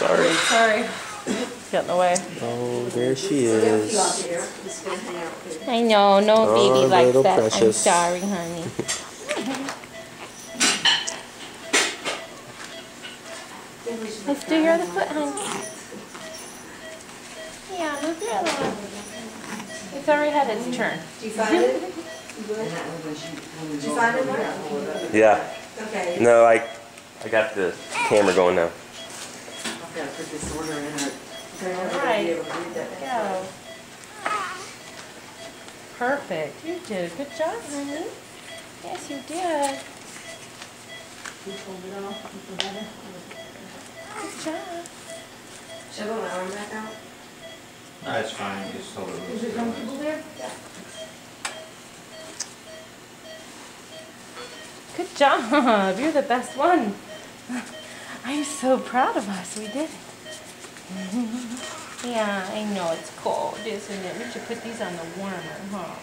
sorry. Sorry. Get in the way. Oh, there she is. I know, no Oh, baby likes little that. I'm sorry, honey. Let's do your other foot, honey. Yeah, move your other one. It's already had its turn. Did you find it? Did you find it, Yeah. Okay. No, I I got the camera going now. I've got to put this order in her. Alright. Go. Perfect. You did a good job, honey. Yes, you did. Good job. Should I put my arm back out? That's fine, just hold it. Is it comfortable there? Yeah. Good job. You're the best one. I'm so proud of us. We did it. yeah, I know it's cold, isn't it? We should put these on the warmer, huh?